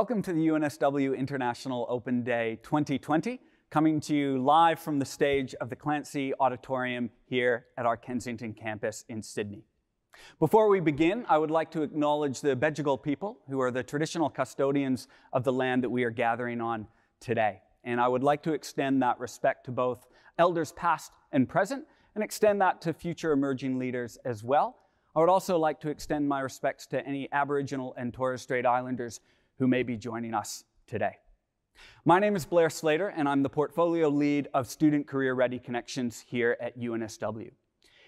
Welcome to the UNSW International Open Day 2020, coming to you live from the stage of the Clancy Auditorium here at our Kensington campus in Sydney. Before we begin, I would like to acknowledge the Bedegal people, who are the traditional custodians of the land that we are gathering on today. And I would like to extend that respect to both elders past and present, and extend that to future emerging leaders as well. I would also like to extend my respects to any Aboriginal and Torres Strait Islanders who may be joining us today. My name is Blair Slater, and I'm the portfolio lead of Student Career Ready Connections here at UNSW.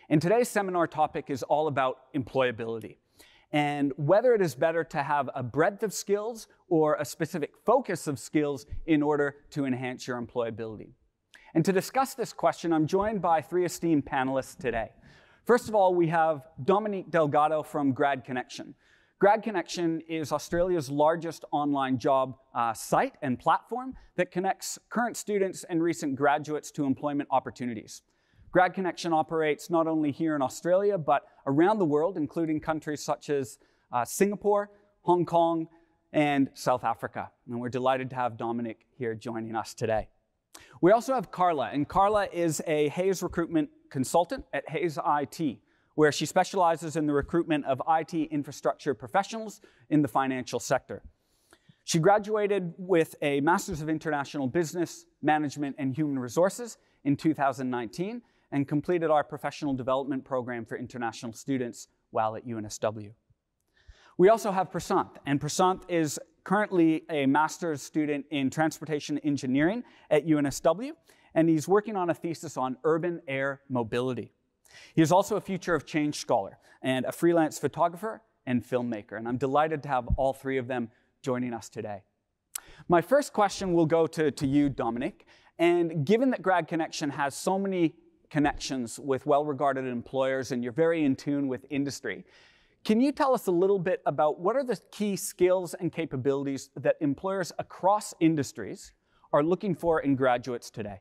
And today's seminar topic is all about employability and whether it is better to have a breadth of skills or a specific focus of skills in order to enhance your employability. And to discuss this question, I'm joined by three esteemed panelists today. First of all, we have Dominique Delgado from Grad Connection. Grad Connection is Australia's largest online job uh, site and platform that connects current students and recent graduates to employment opportunities. Grad Connection operates not only here in Australia, but around the world, including countries such as uh, Singapore, Hong Kong, and South Africa. And we're delighted to have Dominic here joining us today. We also have Carla, and Carla is a Hays recruitment consultant at Hays IT where she specializes in the recruitment of IT infrastructure professionals in the financial sector. She graduated with a Master's of International Business, Management, and Human Resources in 2019 and completed our professional development program for international students while at UNSW. We also have Prasanth, and Prasanth is currently a master's student in transportation engineering at UNSW, and he's working on a thesis on urban air mobility. He is also a Future of Change scholar and a freelance photographer and filmmaker, and I'm delighted to have all three of them joining us today. My first question will go to, to you, Dominic. And given that Grad Connection has so many connections with well regarded employers and you're very in tune with industry, can you tell us a little bit about what are the key skills and capabilities that employers across industries are looking for in graduates today?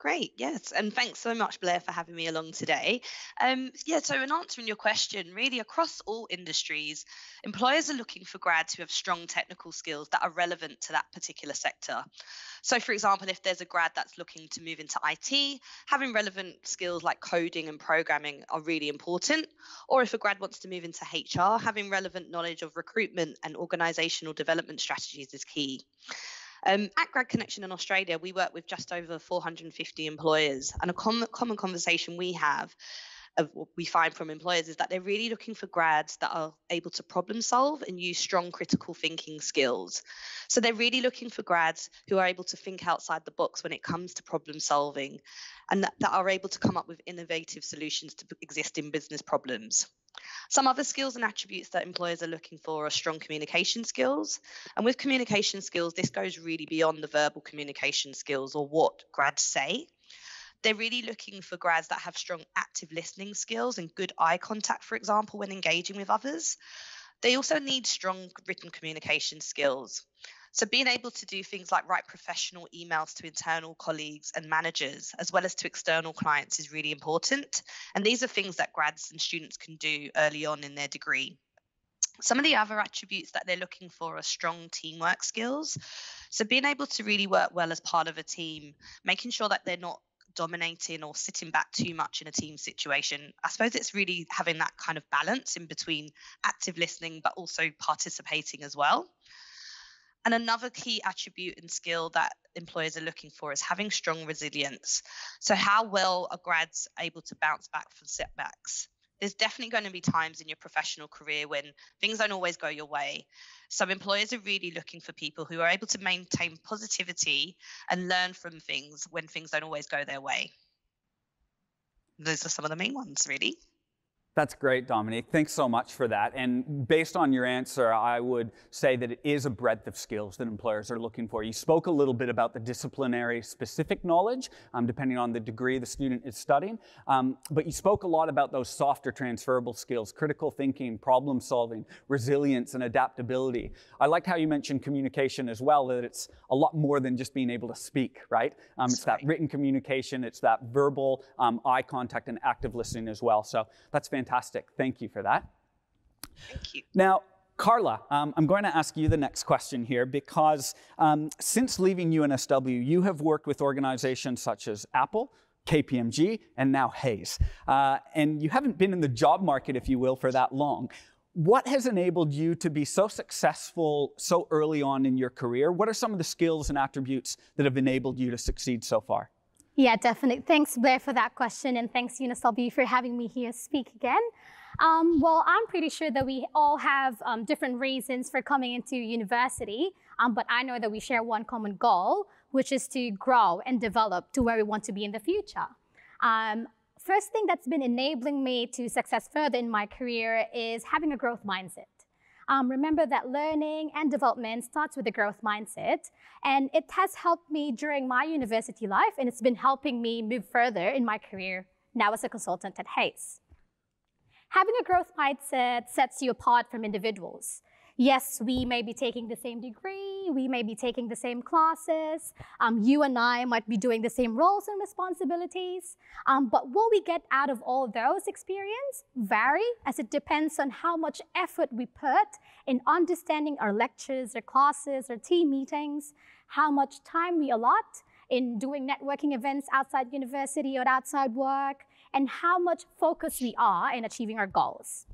Great, yes, and thanks so much, Blair, for having me along today. Um, yeah, so in answering your question, really across all industries, employers are looking for grads who have strong technical skills that are relevant to that particular sector. So, for example, if there's a grad that's looking to move into IT, having relevant skills like coding and programming are really important. Or if a grad wants to move into HR, having relevant knowledge of recruitment and organizational development strategies is key. Um, at Grad Connection in Australia, we work with just over 450 employers, and a com- common conversation we have of what we find from employers is that they're really looking for grads that are able to problem solve and use strong critical thinking skills. So they're really looking for grads who are able to think outside the box when it comes to problem solving and that, that are able to come up with innovative solutions to existing business problems. Some other skills and attributes that employers are looking for are strong communication skills. And with communication skills, this goes really beyond the verbal communication skills or what grads say. They're really looking for grads that have strong active listening skills and good eye contact, for example, when engaging with others. They also need strong written communication skills. So, being able to do things like write professional emails to internal colleagues and managers, as well as to external clients, is really important. And these are things that grads and students can do early on in their degree. Some of the other attributes that they're looking for are strong teamwork skills. So, being able to really work well as part of a team, making sure that they're not dominating or sitting back too much in a team situation. I suppose it's really having that kind of balance in between active listening but also participating as well. And another key attribute and skill that employers are looking for is having strong resilience. So, how well are grads able to bounce back from setbacks? There's definitely going to be times in your professional career when things don't always go your way. So, employers are really looking for people who are able to maintain positivity and learn from things when things don't always go their way. Those are some of the main ones, really. That's great, Dominique. Thanks so much for that. And based on your answer, I would say that it is a breadth of skills that employers are looking for. You spoke a little bit about the disciplinary specific knowledge, um, depending on the degree the student is studying. Um, but you spoke a lot about those softer transferable skills, critical thinking, problem solving, resilience, and adaptability. I liked how you mentioned communication as well, that it's a lot more than just being able to speak, right? Um, it's that written communication, it's that verbal um, eye contact and active listening as well. So that's fantastic fantastic. Thank you for that. Thank you. Now, Carla, um, I'm going to ask you the next question here because um, since leaving UNSW, you have worked with organizations such as Apple, KPMG, and now Hays. Uh, and you haven't been in the job market, if you will, for that long. What has enabled you to be so successful so early on in your career? What are some of the skills and attributes that have enabled you to succeed so far? Yeah, definitely. Thanks, Blair, for that question, and thanks, UNSW, for having me here speak again. Um, well, I'm pretty sure that we all have um, different reasons for coming into university, um, but I know that we share one common goal, which is to grow and develop to where we want to be in the future. Um, first thing that's been enabling me to success further in my career is having a growth mindset. Um, remember that learning and development starts with a growth mindset, and it has helped me during my university life, and it's been helping me move further in my career now as a consultant at Hays. Having a growth mindset sets you apart from individuals yes, we may be taking the same degree, we may be taking the same classes, um, you and I might be doing the same roles and responsibilities, um, but what we get out of all those experiences vary as it depends on how much effort we put in understanding our lectures or classes or team meetings, how much time we allot in doing networking events outside university or outside work, and how much focus we are in achieving our goals.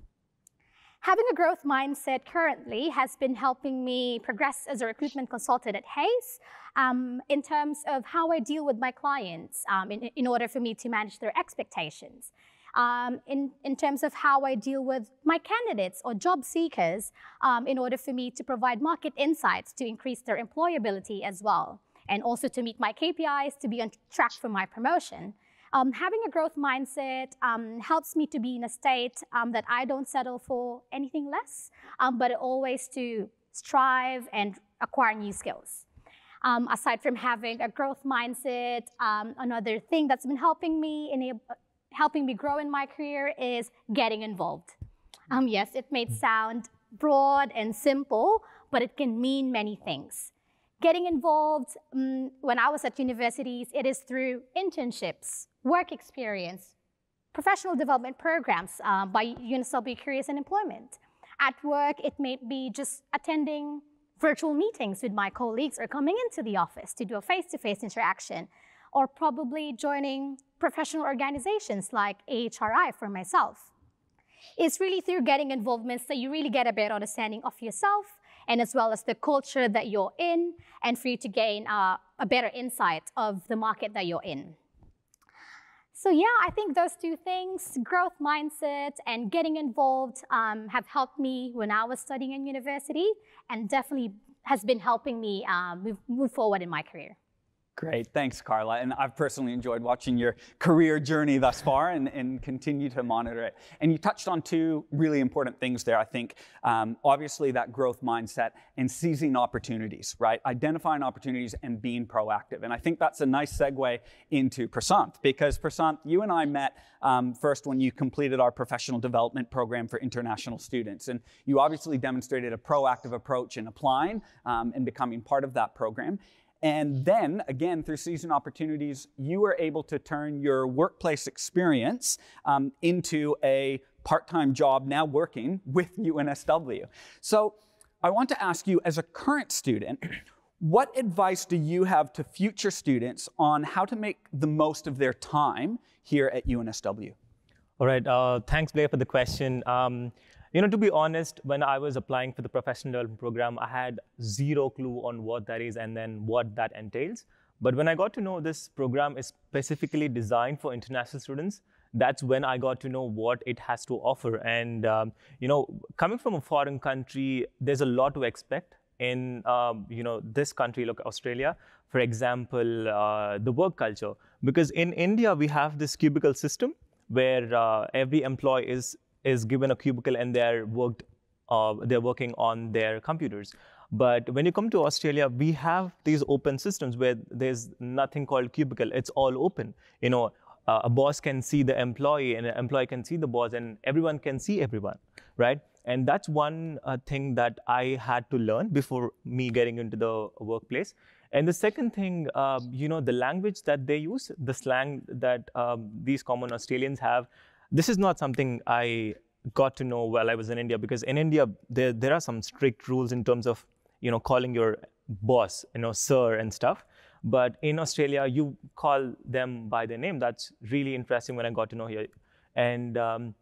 Having a growth mindset currently has been helping me progress as a recruitment consultant at Hays um, in terms of how I deal with my clients um, in, in, order for me to manage their expectations. Um, in, in terms of how I deal with my candidates or job seekers um, in order for me to provide market insights to increase their employability as well, and also to meet my KPIs to be on track for my promotion. Um, having a growth mindset um, helps me to be in a state um, that I don't settle for anything less, um, but always to strive and acquire new skills. Um, aside from having a growth mindset, um, another thing that's been helping me in helping me grow in my career is getting involved. yes, it may sound broad and simple, but it can mean many things getting involved um, when I was at universities, it is through internships, work experience, professional development programs uh, by UNSW Careers and Employment. At work, it may be just attending virtual meetings with my colleagues or coming into the office to do a face-to-face interaction, or probably joining professional organizations like AHRI for myself. It's really through getting involvements that you really get a better understanding of yourself and as well as the culture that you're in and for you to gain uh, a better insight of the market that you're in. So yeah, I think those two things, growth mindset and getting involved, um, have helped me when I was studying in university and definitely has been helping me uh, move, move forward in my career. Great, thanks, Carla. And I've personally enjoyed watching your career journey thus far and, and continue to monitor it. And you touched on two really important things there, I think. Um, obviously, that growth mindset and seizing opportunities, right? Identifying opportunities and being proactive. And I think that's a nice segue into Prasanth, because Prasanth, you and I met um, first when you completed our professional development program for international students. And you obviously demonstrated a proactive approach in applying um, and becoming part of that program. And then, again, through season opportunities, you are able to turn your workplace experience um, into a part time job now working with UNSW. So, I want to ask you, as a current student, what advice do you have to future students on how to make the most of their time here at UNSW? All right. Uh, thanks, Blair, for the question. Um, you know, to be honest, when I was applying for the professional development program, I had zero clue on what that is and then what that entails. But when I got to know this program is specifically designed for international students, that's when I got to know what it has to offer. And um, you know, coming from a foreign country, there's a lot to expect in um, you know this country, like Australia, for example, uh, the work culture. Because in India we have this cubicle system where uh, every employee is is given a cubicle and they're worked, uh, they're working on their computers. But when you come to Australia, we have these open systems where there's nothing called cubicle. It's all open. You know, uh, a boss can see the employee, and an employee can see the boss, and everyone can see everyone, right? And that's one uh, thing that I had to learn before me getting into the workplace. And the second thing, uh, you know, the language that they use, the slang that um, these common Australians have, this is not something I got to know while I was in India because in India there there are some strict rules in terms of you know calling your boss you know sir and stuff. But in Australia you call them by their name. That's really interesting when I got to know here. And um,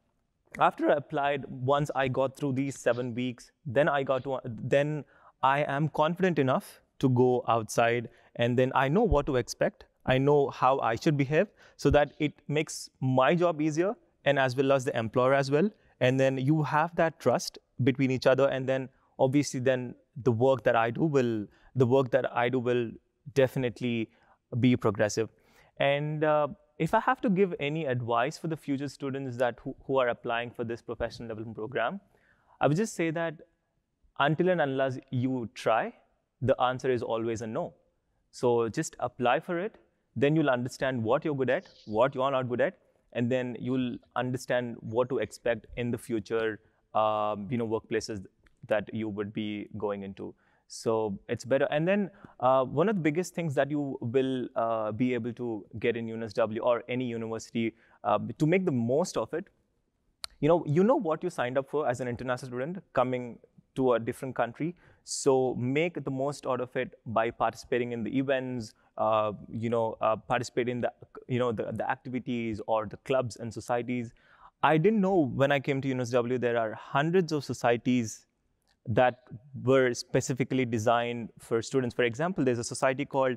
after I applied, once I got through these seven weeks, then I got to then I am confident enough to go outside and then I know what to expect. I know how I should behave so that it makes my job easier and as well as the employer as well. And then you have that trust between each other. And then obviously then the work that I do will, the work that I do will definitely be progressive. And uh, if I have to give any advice for the future students that who, who are applying for this professional development program, I would just say that until and unless you try, the answer is always a no. So just apply for it. Then you'll understand what you're good at, what you're not good at, and then you'll understand what to expect in the future, um, you know, workplaces that you would be going into. So it's better. And then uh, one of the biggest things that you will uh, be able to get in UNSW or any university uh, to make the most of it, you know, you know what you signed up for as an international student coming to a different country. So make the most out of it by participating in the events, uh, you know, uh, participate in the, you know, the, the activities or the clubs and societies. I didn't know when I came to UNSW there are hundreds of societies that were specifically designed for students. For example, there's a society called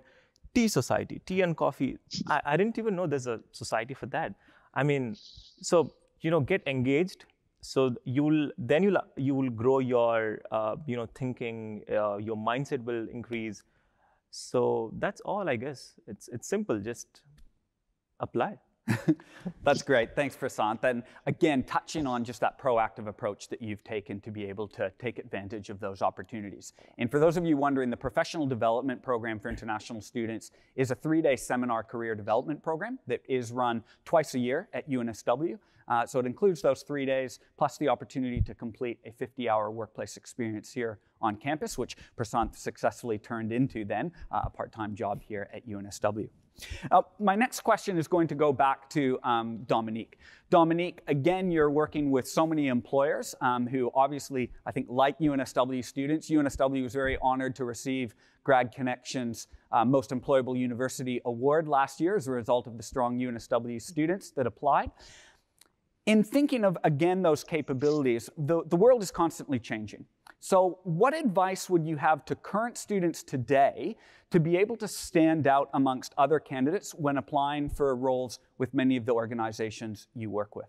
Tea Society, Tea and Coffee. I, I didn't even know there's a society for that. I mean, so you know, get engaged, so you'll then you'll you will grow your uh, you know thinking uh, your mindset will increase so that's all i guess it's it's simple just apply That's great. Thanks, Prasant. And again, touching on just that proactive approach that you've taken to be able to take advantage of those opportunities. And for those of you wondering, the Professional Development Program for International Students is a three day seminar career development program that is run twice a year at UNSW. Uh, so it includes those three days, plus the opportunity to complete a 50 hour workplace experience here on campus, which Prasant successfully turned into then uh, a part time job here at UNSW. Uh, my next question is going to go back to um, Dominique. Dominique, again, you're working with so many employers um, who obviously, I think, like UNSW students. UNSW was very honored to receive Grad Connections uh, Most Employable University Award last year as a result of the strong UNSW students that applied. In thinking of, again, those capabilities, the, the world is constantly changing. So, what advice would you have to current students today to be able to stand out amongst other candidates when applying for roles with many of the organizations you work with?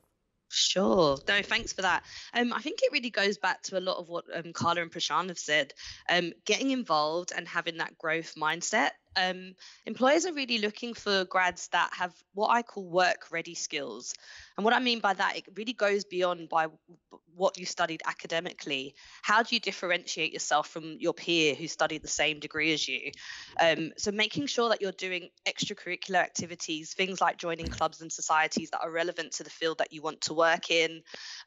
Sure. No, thanks for that. Um, I think it really goes back to a lot of what um, Carla and Prashant have said. Um, getting involved and having that growth mindset um, employers are really looking for grads that have what I call work ready skills. And what I mean by that, it really goes beyond by what you studied academically. How do you differentiate yourself from your peer who studied the same degree as you? Um, so making sure that you're doing extracurricular activities, things like joining clubs and societies that are relevant to the field that you want to work in,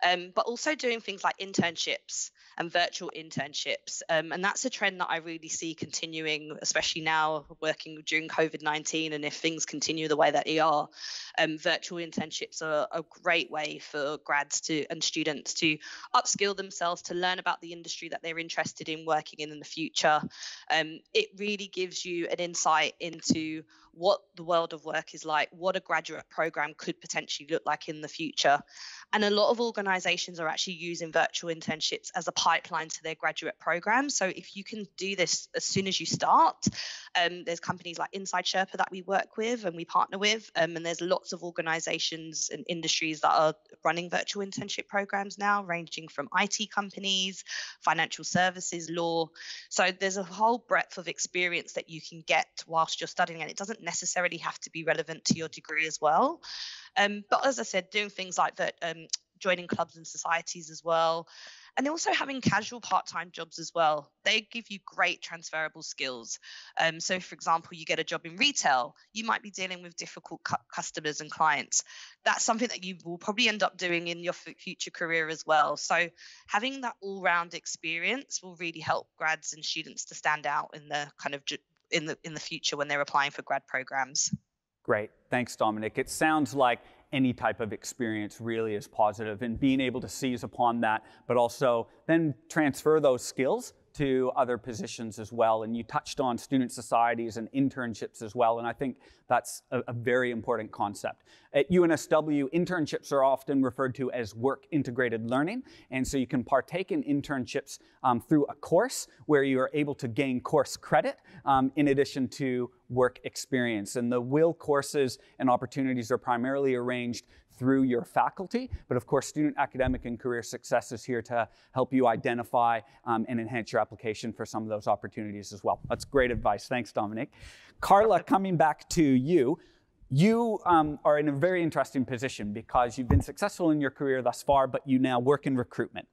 um, but also doing things like internships and virtual internships. Um, and that's a trend that I really see continuing, especially now working during COVID 19. And if things continue the way that they are, um, virtual internships are a great way for grads to and students to upskill themselves to learn about the industry that they're interested in working in in the future. Um, it really gives you an insight into what the world of work is like, what a graduate program could potentially look like in the future. And a lot of organizations are actually using virtual internships as a pipeline to their graduate program. So if you can do this as soon as you start, um, there's companies like Inside Sherpa that we work with and we partner with, um, and there's lots of organizations and industries that are running virtual internship programs now, ranging from IT companies, financial services, law. So there's a whole breadth of experience that you can get whilst you're studying, and it doesn't necessarily have to be relevant to your degree as well. Um, but as I said, doing things like that, um, joining clubs and societies as well. And also having casual part time jobs as well. They give you great transferable skills. Um, so, for example, you get a job in retail, you might be dealing with difficult cu- customers and clients. That's something that you will probably end up doing in your f- future career as well. So, having that all round experience will really help grads and students to stand out in the kind of in the in the future when they're applying for grad programs. Great. Thanks, Dominic. It sounds like any type of experience really is positive and being able to seize upon that, but also then transfer those skills to other positions as well. And you touched on student societies and internships as well. And I think that's a, a, very important concept. At UNSW, internships are often referred to as work integrated learning. And so you can partake in internships um, through a course where you are able to gain course credit um, in addition to work experience. And the WIL courses and opportunities are primarily arranged through your faculty. But of course, student academic and career success is here to help you identify um, and enhance your application for some of those opportunities as well. That's great advice. Thanks, Dominic. Carla, coming back to you. You um, are in a very interesting position because you've been successful in your career thus far, but you now work in recruitment.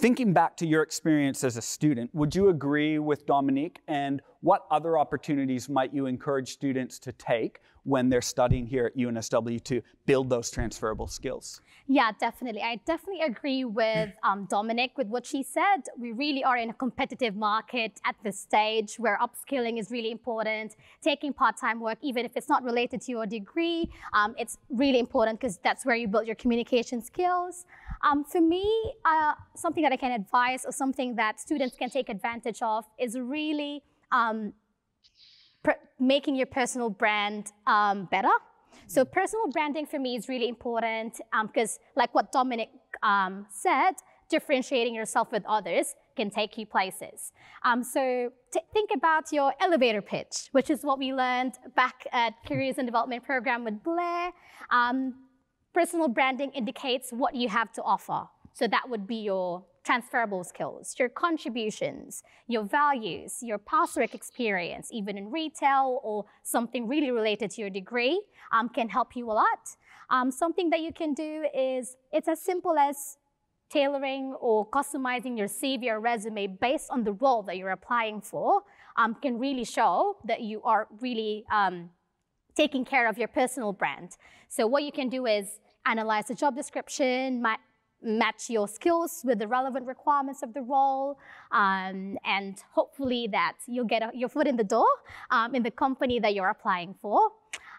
Thinking back to your experience as a student, would you agree with Dominique? And what other opportunities might you encourage students to take when they're studying here at UNSW to build those transferable skills? Yeah, definitely. I definitely agree with um, Dominic with what she said. We really are in a competitive market at this stage where upskilling is really important. Taking part-time work, even if it's not related to your degree, um, it's really important because that's where you build your communication skills. Um, for me, uh, something that I can advise or something that students can take advantage of is really um, making your personal brand um, better. So personal branding for me is really important because um, like what Dominic um, said, differentiating yourself with others can take you places. Um, so think about your elevator pitch, which is what we learned back at Careers and Development Program with Blair. Um, Personal branding indicates what you have to offer. So that would be your transferable skills, your contributions, your values, your past work experience, even in retail or something really related to your degree, um, can help you a lot. Um, something that you can do is it's as simple as tailoring or customizing your CV or resume based on the role that you're applying for um, can really show that you are really um, taking care of your personal brand. So what you can do is analyze the job description, ma match your skills with the relevant requirements of the role, um, and hopefully that you'll get a, your foot in the door um, in the company that you're applying for.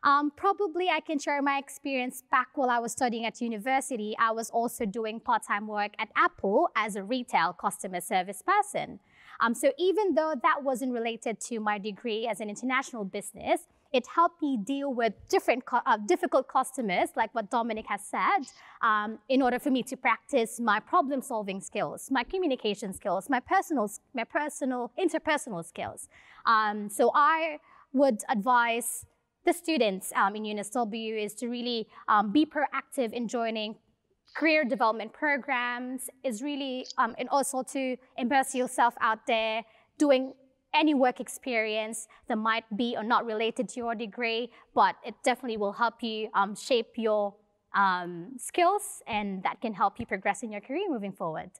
Um, probably I can share my experience back while I was studying at university. I was also doing part-time work at Apple as a retail customer service person. Um, so even though that wasn't related to my degree as an international business, it helped me deal with different uh, difficult customers, like what Dominic has said, um, in order for me to practice my problem-solving skills, my communication skills, my personal, my personal, interpersonal skills. Um, so I would advise the students um, in UNSW is to really um, be proactive in joining career development programs, is really, um, and also to immerse yourself out there, doing any work experience that might be or not related to your degree, but it definitely will help you um, shape your um, skills and that can help you progress in your career moving forward.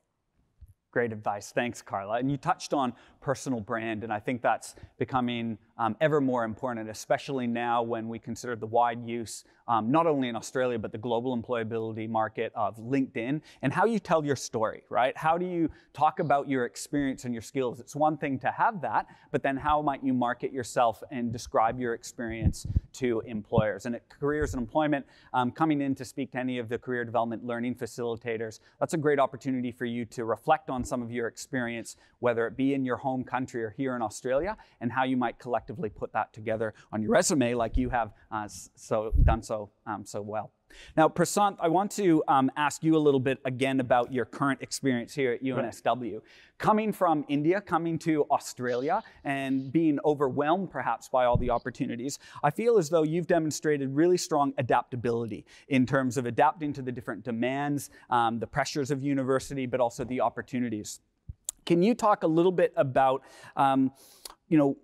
Great advice. Thanks, Carla. And you touched on personal brand, and I think that's becoming um, ever more important, especially now when we consider the wide use, um, not only in Australia, but the global employability market of LinkedIn and how you tell your story, right? How do you talk about your experience and your skills? It's one thing to have that, but then how might you market yourself and describe your experience to employers? And at Careers and Employment, um, coming in to speak to any of the career development learning facilitators, that's a great opportunity for you to reflect on some of your experience, whether it be in your home country or here in Australia, and how you might collectively put that together on your resume like you have uh, so done so um, so well. Now, Prasanth, I want to um, ask you a little bit again about your current experience here at UNSW. Right. Coming from India, coming to Australia, and being overwhelmed perhaps by all the opportunities, I feel as though you've demonstrated really strong adaptability in terms of adapting to the different demands, um, the pressures of university, but also the opportunities. Can you talk a little bit about, um, you know,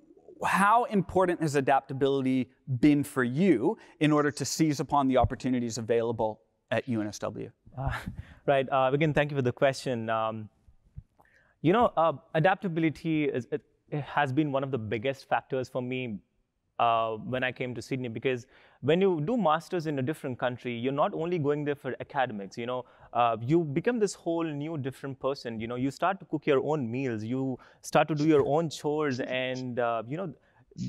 how important has adaptability been for you in order to seize upon the opportunities available at UNSW? Uh, right. Uh, again, thank you for the question. Um, you know, uh, adaptability is, it, it, has been one of the biggest factors for me uh, when I came to Sydney because when you do masters in a different country, you're not only going there for academics. You know, uh, you become this whole new different person. You know, you start to cook your own meals. You start to do your own chores, and uh, you know,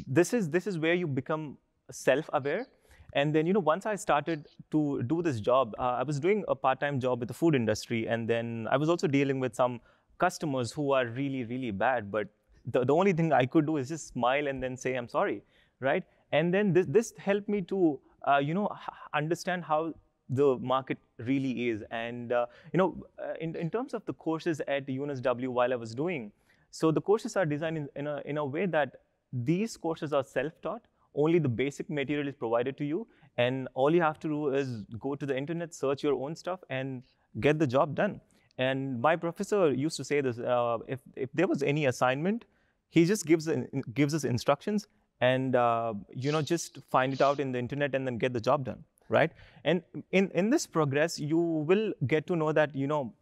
this is this is where you become self-aware. And then, you know, once I started to do this job, uh, I was doing a part-time job with the food industry, and then I was also dealing with some customers who are really, really bad. But the, the only thing I could do is just smile and then say, I'm sorry, right? And then this, this helped me to, uh, you know, understand how the market really is. And, uh, you know, uh, in, in terms of the courses at UNSW while I was doing, so the courses are designed in, in, a, in a way that these courses are self-taught, only the basic material is provided to you, and all you have to do is go to the internet, search your own stuff, and get the job done. And my professor used to say this: uh, if if there was any assignment, he just gives gives us instructions, and uh, you know just find it out in the internet and then get the job done, right? And in in this progress, you will get to know that you know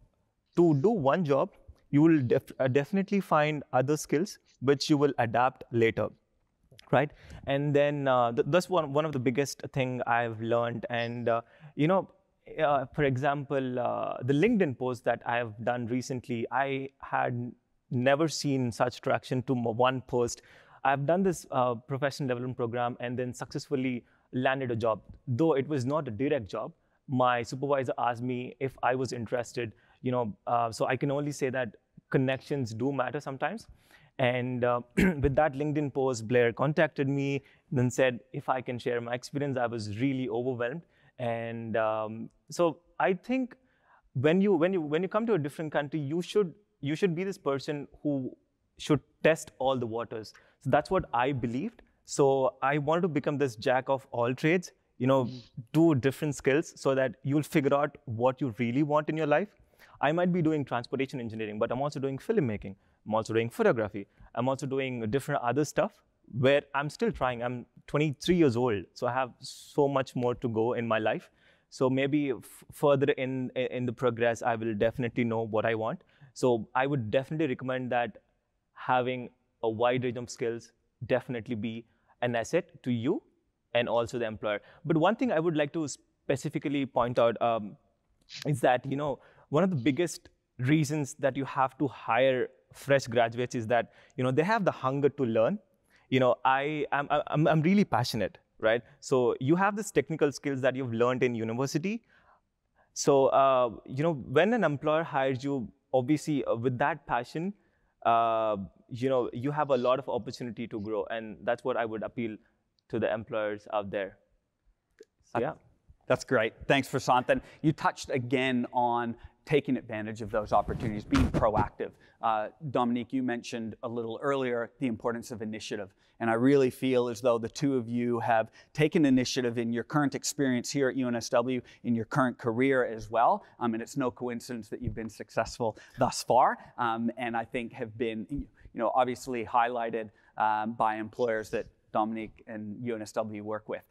to do one job, you will def uh, definitely find other skills which you will adapt later right and then uh, th that's one, one of the biggest thing i've learned and uh, you know uh, for example the linkedin post that i have done recently i had never seen such traction to one post i've done this uh, professional development program and then successfully landed a job. Though it was not a direct job my supervisor asked me if i was interested you know uh, so i can only say that connections do matter sometimes. And uh, with that LinkedIn post, Blair contacted me, then said if I can share my experience. I was really overwhelmed, and um, so I think when you when you when you come to a different country, you should you should be this person who should test all the waters. So that's what I believed. So I wanted to become this jack of all trades. You know, do different skills so that you'll figure out what you really want in your life. I might be doing transportation engineering, but I'm also doing filmmaking. I'm also doing photography. I'm also doing different other stuff where I'm still trying. I'm 23 years old, so I have so much more to go in my life. So maybe further in in the progress, I will definitely know what I want. So I would definitely recommend that having a wide range of skills definitely be an asset to you and also the employer. But one thing I would like to specifically point out um, is that you know one of the biggest reasons that you have to hire fresh graduates is that you know they have the hunger to learn. You know, I am I'm, I'm really passionate, right? So you have this technical skills that you've learned in university. So uh, you know, when an employer hires you, obviously uh, with that passion, uh, you know, you have a lot of opportunity to grow, and that's what I would appeal to the employers out there. So, yeah. That's great. Thanks, for Prashant. you touched again on taking advantage of those opportunities, being proactive. Uh, Dominique, you mentioned a little earlier the importance of initiative. And I really feel as though the two of you have taken initiative in your current experience here at UNSW, in your current career as well. Um, and it's no coincidence that you've been successful thus far. Um, and I think have been, you know, obviously highlighted um, by employers that Dominique and UNSW work with.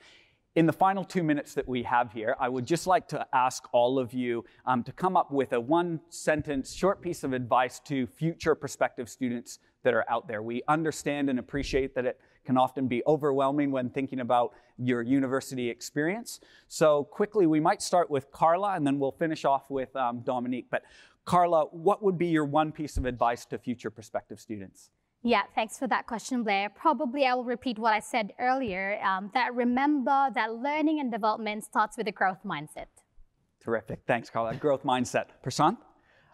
In the final two minutes that we have here, I would just like to ask all of you um, to come up with a one sentence short piece of advice to future prospective students that are out there. We understand and appreciate that it can often be overwhelming when thinking about your university experience. So, quickly, we might start with Carla and then we'll finish off with um, Dominique. But, Carla, what would be your one piece of advice to future prospective students? Yeah, thanks for that question, Blair. Probably I will repeat what I said earlier, um, that remember that learning and development starts with a growth mindset. Terrific. Thanks, Carla. Growth mindset. Prashant?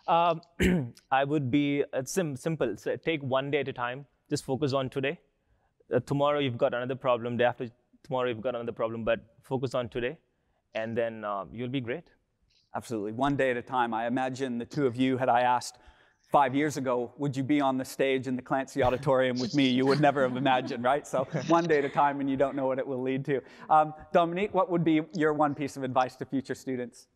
Um, I would be uh, sim simple. So take one day at a time. Just focus on today. Uh, tomorrow you've got another problem. Day after tomorrow you've got another problem. But focus on today, and then uh, you'll be great. Absolutely. One day at a time. I imagine the two of you, had I asked five years ago, would you be on the stage in the Clancy Auditorium with me? You would never have imagined, right? So one day at a time, and you don't know what it will lead to. Um, Dominique, what would be your one piece of advice to future students?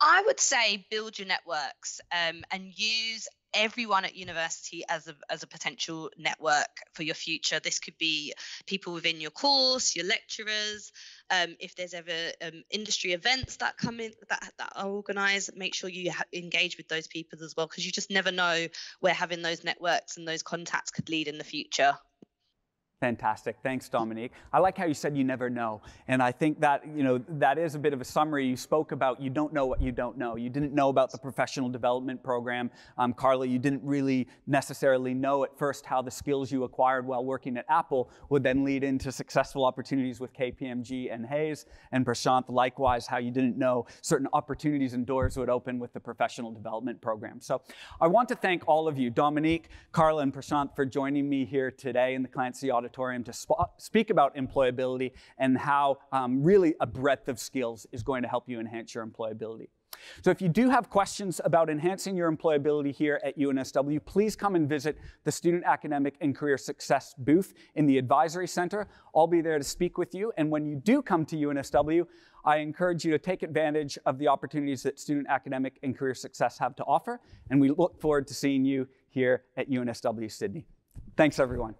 I would say build your networks um, and use everyone at university as a, as a potential network for your future. This could be people within your course, your lecturers. Um, if there's ever um, industry events that come in that, that are organised, make sure you ha- engage with those people as well, because you just never know where having those networks and those contacts could lead in the future. Fantastic. Thanks, Dominique. I like how you said you never know. And I think that, you know, that is a bit of a summary. You spoke about you don't know what you don't know. You didn't know about the professional development program. Um, Carla, you didn't really necessarily know at first how the skills you acquired while working at Apple would then lead into successful opportunities with KPMG and Hays. And Prashant, likewise, how you didn't know certain opportunities and doors would open with the professional development program. So I want to thank all of you, Dominique, Carla, and Prashant, for joining me here today in the Clancy Auditorium auditorium to sp- speak about employability and how um, really a breadth of skills is going to help you enhance your employability. So if you do have questions about enhancing your employability here at UNSW, please come and visit the Student Academic and Career Success booth in the Advisory Center. I'll be there to speak with you. And when you do come to UNSW, I encourage you to take advantage of the opportunities that Student Academic and Career Success have to offer. And we look forward to seeing you here at UNSW Sydney. Thanks, everyone.